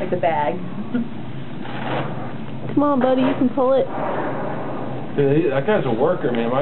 like the bag. Come on, buddy, you can pull it. Dude, that guy's a worker, man. My